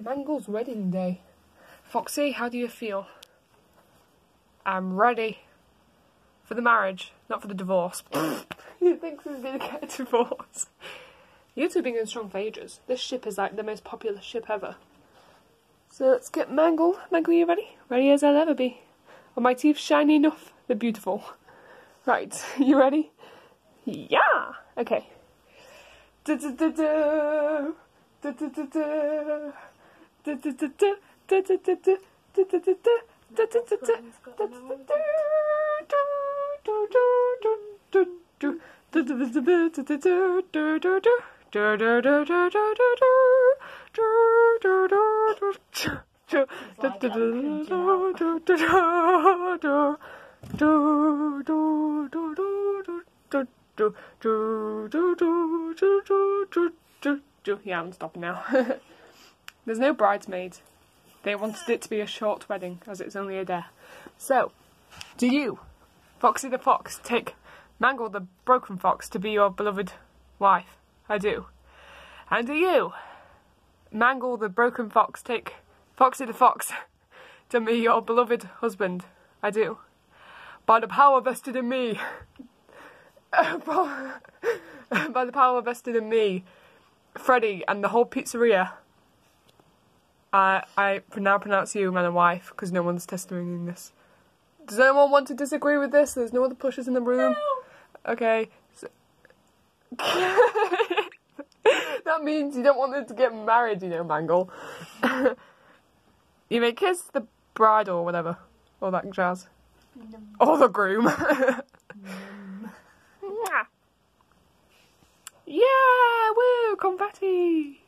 Mangle's wedding day. Foxy, how do you feel? I'm ready. For the marriage, not for the divorce. he thinks he's gonna get a divorce. You two have been going strong for ages. This ship is like the most popular ship ever. So let's get Mangle. Mangle, you ready? Ready as I'll ever be. Are my teeth shiny enough? They're beautiful. Right, you ready? Yeah! Okay. Da da da Yeah, I'm stopping now. There's no bridesmaids. They wanted it to be a short wedding, as it's only a day. So, do you, Foxy the Fox, take Mangle the Broken Fox to be your beloved wife? I do. And do you, Mangle the Broken Fox, take Foxy the Fox to be your beloved husband? I do. By the power vested in me. by the power vested in me, Freddy and the whole pizzeria. I I now pronounce you man and wife because no one's testimonying this. Does anyone want to disagree with this? There's no other pushers in the room. No. Okay. So that means you don't want them to get married, you know, Mangle. you may kiss the bride or whatever, all that jazz. Or the groom. yeah, woo, confetti.